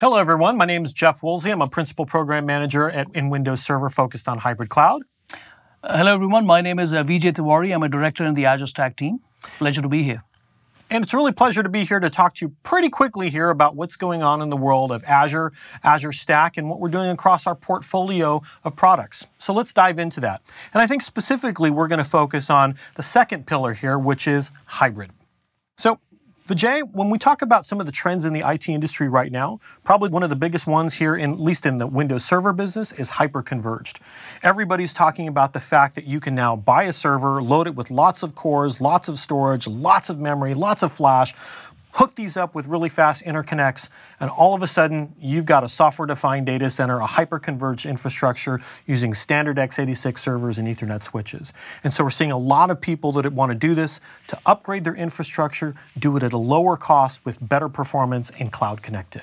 Hello, everyone. My name is Jeff Woolsey. I'm a principal program manager at, in Windows Server focused on hybrid cloud. Uh, hello, everyone. My name is uh, Vijay Tiwari. I'm a director in the Azure Stack team. Pleasure to be here. And it's a really pleasure to be here to talk to you pretty quickly here about what's going on in the world of Azure, Azure Stack, and what we're doing across our portfolio of products. So let's dive into that. And I think specifically we're going to focus on the second pillar here, which is hybrid. So Vijay, when we talk about some of the trends in the IT industry right now, probably one of the biggest ones here, in, at least in the Windows Server business, is hyper-converged. Everybody's talking about the fact that you can now buy a server, load it with lots of cores, lots of storage, lots of memory, lots of flash, hook these up with really fast interconnects, and all of a sudden you've got a software-defined data center, a hyper-converged infrastructure using standard x86 servers and Ethernet switches. And so we're seeing a lot of people that want to do this to upgrade their infrastructure, do it at a lower cost with better performance and cloud connected.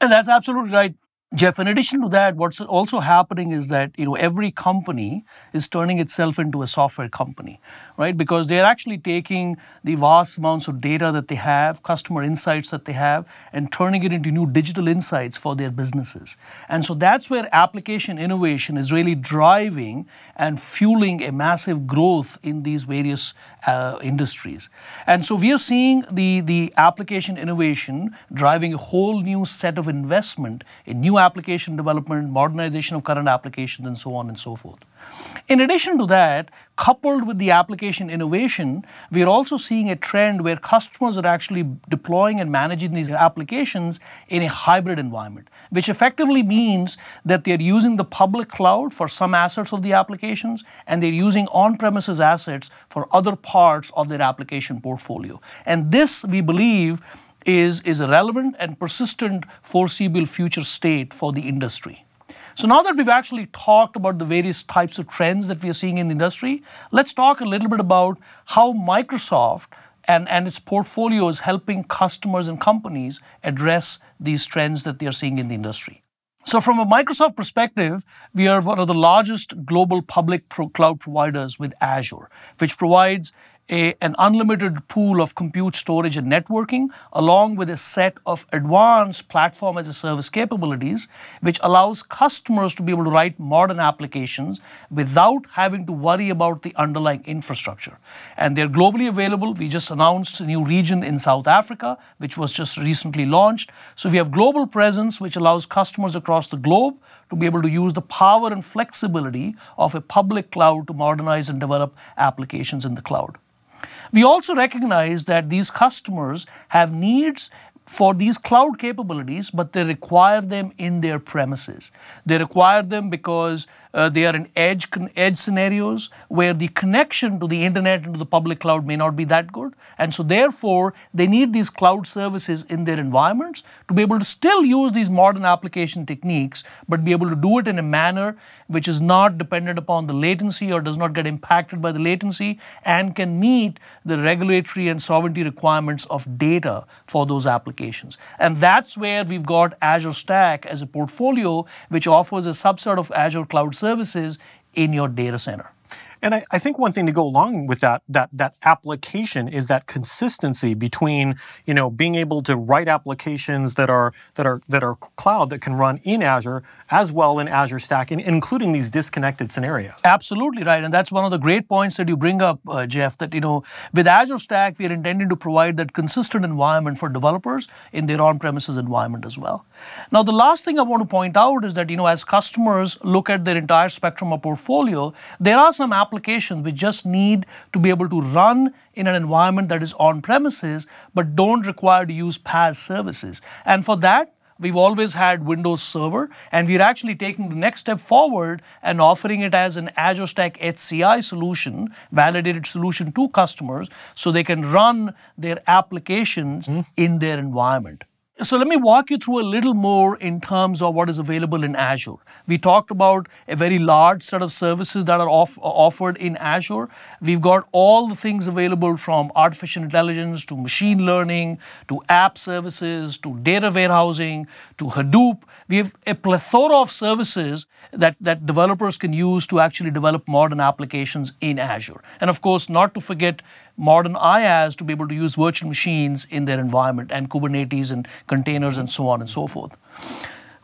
And that's absolutely right. Jeff, in addition to that, what's also happening is that you know every company is turning itself into a software company, right? Because they're actually taking the vast amounts of data that they have, customer insights that they have, and turning it into new digital insights for their businesses. And so that's where application innovation is really driving and fueling a massive growth in these various uh, industries. And so we are seeing the, the application innovation driving a whole new set of investment in new application development, modernization of current applications, and so on and so forth. In addition to that, coupled with the application innovation, we are also seeing a trend where customers are actually deploying and managing these applications in a hybrid environment, which effectively means that they're using the public cloud for some assets of the applications and they're using on premises assets for other parts of their application portfolio. And this, we believe, is, is a relevant and persistent foreseeable future state for the industry. So now that we've actually talked about the various types of trends that we are seeing in the industry, let's talk a little bit about how Microsoft and, and its portfolio is helping customers and companies address these trends that they are seeing in the industry. So, from a Microsoft perspective, we are one of the largest global public pro cloud providers with Azure, which provides a, an unlimited pool of compute storage and networking, along with a set of advanced platform as a service capabilities, which allows customers to be able to write modern applications without having to worry about the underlying infrastructure. And they're globally available. We just announced a new region in South Africa, which was just recently launched. So we have global presence, which allows customers across the globe to be able to use the power and flexibility of a public cloud to modernize and develop applications in the cloud. We also recognize that these customers have needs for these cloud capabilities, but they require them in their premises. They require them because uh, they are in edge edge scenarios where the connection to the internet and to the public cloud may not be that good, and so therefore they need these cloud services in their environments to be able to still use these modern application techniques, but be able to do it in a manner which is not dependent upon the latency or does not get impacted by the latency and can meet the regulatory and sovereignty requirements of data for those applications. And that's where we've got Azure Stack as a portfolio which offers a subset of Azure Cloud Services in your data center. And I, I, think one thing to go along with that that that application is that consistency between you know being able to write applications that are that are that are cloud that can run in Azure as well in Azure Stack, including these disconnected scenarios. Absolutely right, and that's one of the great points that you bring up, uh, Jeff. That you know with Azure Stack, we are intending to provide that consistent environment for developers in their on-premises environment as well. Now, the last thing I want to point out is that you know as customers look at their entire spectrum of portfolio, there are some applications applications which just need to be able to run in an environment that is on premises but don't require to use PaaS services. And for that, we've always had Windows Server, and we're actually taking the next step forward and offering it as an Azure Stack HCI solution, validated solution to customers, so they can run their applications mm. in their environment. So let me walk you through a little more in terms of what is available in Azure. We talked about a very large set of services that are off, offered in Azure. We've got all the things available from artificial intelligence to machine learning to app services to data warehousing to Hadoop. We have a plethora of services that, that developers can use to actually develop modern applications in Azure. And of course, not to forget modern IaaS to be able to use virtual machines in their environment and Kubernetes and containers and so on and so forth.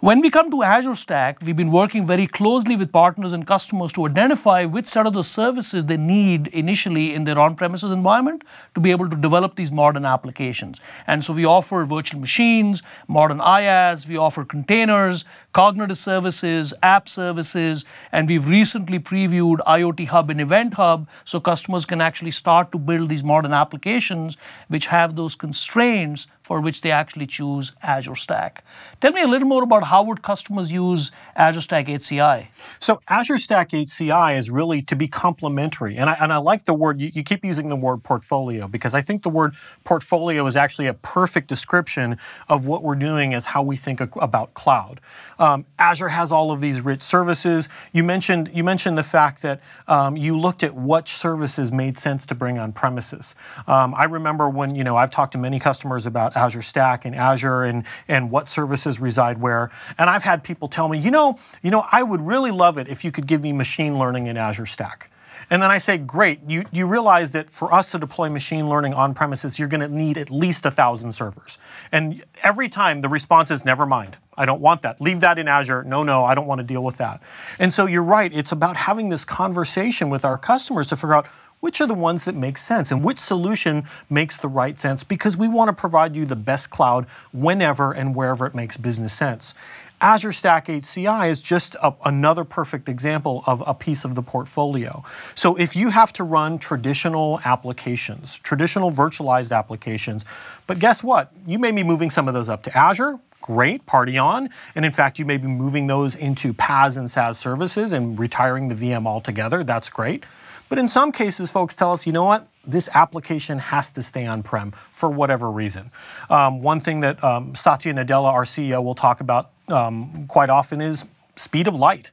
When we come to Azure Stack, we've been working very closely with partners and customers to identify which set of those services they need initially in their on-premises environment to be able to develop these modern applications. And so we offer virtual machines, modern IaaS, we offer containers, cognitive services, app services, and we've recently previewed IoT Hub and Event Hub so customers can actually start to build these modern applications which have those constraints for which they actually choose Azure Stack. Tell me a little more about how would customers use Azure Stack HCI? So Azure Stack HCI is really to be complementary. And I, and I like the word, you, you keep using the word portfolio because I think the word portfolio is actually a perfect description of what we're doing as how we think about cloud. Um, Azure has all of these rich services. You mentioned, you mentioned the fact that um, you looked at what services made sense to bring on premises. Um, I remember when, you know, I've talked to many customers Azure Stack and Azure and, and what services reside where. And I've had people tell me, you know, you know, I would really love it if you could give me machine learning in Azure Stack. And then I say, great, you, you realize that for us to deploy machine learning on premises, you're going to need at least a thousand servers. And every time the response is, never mind. I don't want that. Leave that in Azure. No, no, I don't want to deal with that. And so you're right. It's about having this conversation with our customers to figure out which are the ones that make sense and which solution makes the right sense because we want to provide you the best cloud whenever and wherever it makes business sense. Azure Stack HCI is just a, another perfect example of a piece of the portfolio. So if you have to run traditional applications, traditional virtualized applications, but guess what? You may be moving some of those up to Azure, great, party on. And in fact, you may be moving those into PaaS and SaaS services and retiring the VM altogether. That's great. But in some cases, folks tell us, you know what? This application has to stay on prem for whatever reason. Um, one thing that um, Satya Nadella, our CEO, will talk about um, quite often is speed of light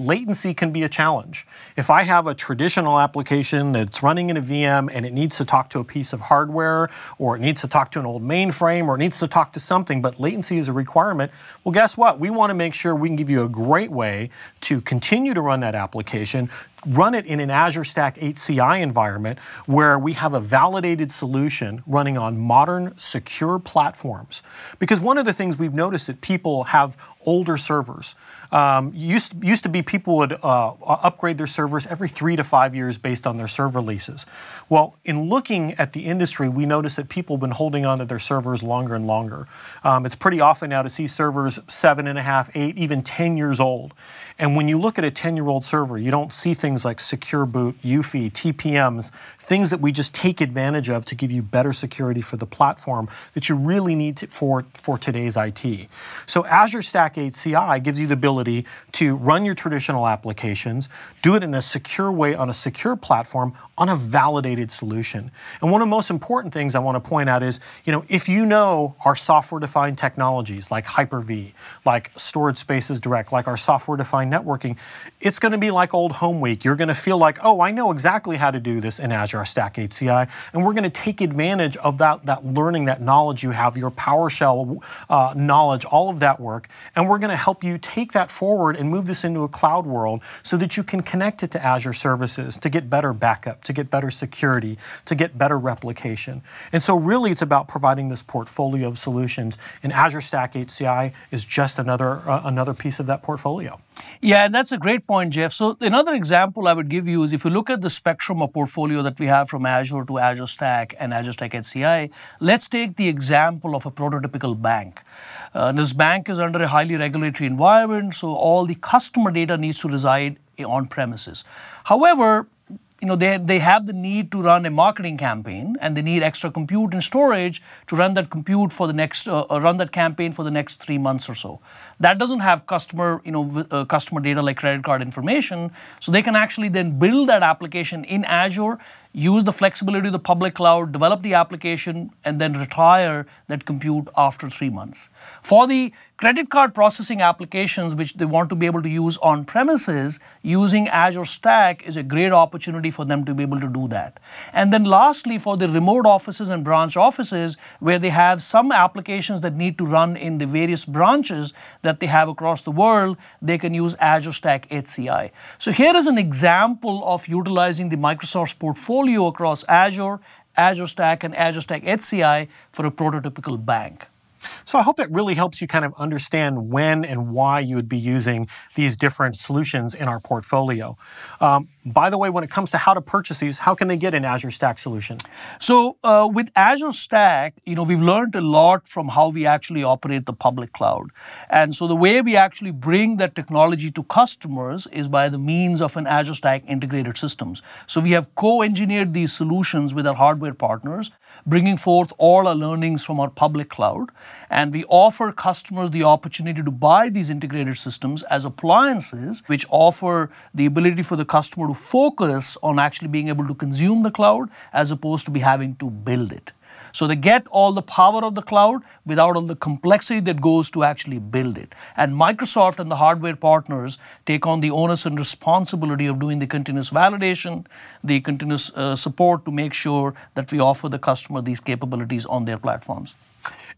latency can be a challenge. If I have a traditional application that's running in a VM and it needs to talk to a piece of hardware or it needs to talk to an old mainframe or it needs to talk to something, but latency is a requirement, well, guess what? We want to make sure we can give you a great way to continue to run that application, run it in an Azure Stack HCI environment where we have a validated solution running on modern, secure platforms. Because one of the things we've noticed that people have older servers. Um, used, used to be people would uh, upgrade their servers every three to five years based on their server leases. Well, in looking at the industry, we notice that people have been holding on to their servers longer and longer. Um, it's pretty often now to see servers seven and a half, eight, even 10 years old. And when you look at a 10 year old server, you don't see things like secure boot, UEFI, TPMs, things that we just take advantage of to give you better security for the platform that you really need to, for, for today's IT. So Azure Stack HCI gives you the ability to run your traditional applications, do it in a secure way on a secure platform on a validated solution. And one of the most important things I want to point out is, you know, if you know our software-defined technologies like Hyper-V, like Storage Spaces Direct, like our software-defined networking, it's going to be like old home week. You're going to feel like, oh, I know exactly how to do this in Azure Stack HCI, and we're going to take advantage of that, that learning, that knowledge you have, your PowerShell uh, knowledge, all of that work, and we're going to help you take that forward and move this into a cloud world so that you can connect it to Azure services to get better backup, to get better security, to get better replication. And so really it's about providing this portfolio of solutions, and Azure Stack HCI is just another, uh, another piece of that portfolio. Yeah, and that's a great point, Jeff. So another example I would give you is if you look at the spectrum of portfolio that we have from Azure to Azure Stack and Azure Stack HCI, let's take the example of a prototypical bank. Uh, this bank is under a highly regulatory environment, so all the customer data needs to reside on premises. However, you know, they, they have the need to run a marketing campaign and they need extra compute and storage to run that compute for the next, uh, uh run that campaign for the next three months or so. That doesn't have customer, you know, uh, customer data like credit card information. So they can actually then build that application in Azure use the flexibility of the public cloud, develop the application, and then retire that compute after three months. For the credit card processing applications, which they want to be able to use on premises, using Azure Stack is a great opportunity for them to be able to do that. And then lastly, for the remote offices and branch offices, where they have some applications that need to run in the various branches that they have across the world, they can use Azure Stack HCI. So here is an example of utilizing the Microsoft's portfolio portfolio across Azure Azure Stack and Azure Stack HCI for a prototypical bank. So I hope that really helps you kind of understand when and why you would be using these different solutions in our portfolio. Um, by the way, when it comes to how to purchase these, how can they get an Azure Stack solution? So uh, with Azure Stack, you know, we've learned a lot from how we actually operate the public cloud. And so the way we actually bring that technology to customers is by the means of an Azure Stack integrated systems. So we have co-engineered these solutions with our hardware partners, bringing forth all our learnings from our public cloud. And we offer customers the opportunity to buy these integrated systems as appliances, which offer the ability for the customer to focus on actually being able to consume the cloud as opposed to be having to build it. So they get all the power of the cloud without all the complexity that goes to actually build it. And Microsoft and the hardware partners take on the onus and responsibility of doing the continuous validation, the continuous uh, support to make sure that we offer the customer these capabilities on their platforms.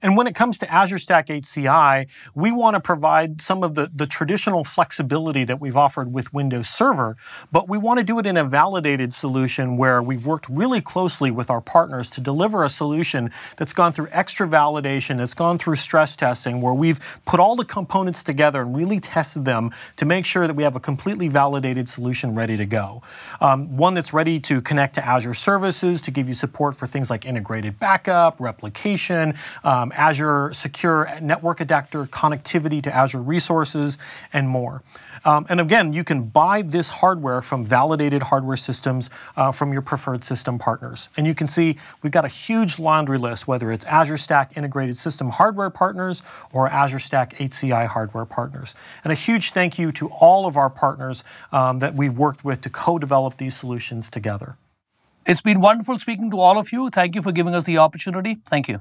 And when it comes to Azure Stack HCI, we want to provide some of the, the traditional flexibility that we've offered with Windows Server, but we want to do it in a validated solution where we've worked really closely with our partners to deliver a solution that's gone through extra validation, that's gone through stress testing, where we've put all the components together and really tested them to make sure that we have a completely validated solution ready to go. Um, one that's ready to connect to Azure services to give you support for things like integrated backup, replication, Azure Secure Network Adapter, connectivity to Azure resources, and more. Um, and again, you can buy this hardware from validated hardware systems uh, from your preferred system partners. And you can see we've got a huge laundry list, whether it's Azure Stack Integrated System hardware partners or Azure Stack HCI hardware partners. And a huge thank you to all of our partners um, that we've worked with to co develop these solutions together. It's been wonderful speaking to all of you. Thank you for giving us the opportunity. Thank you.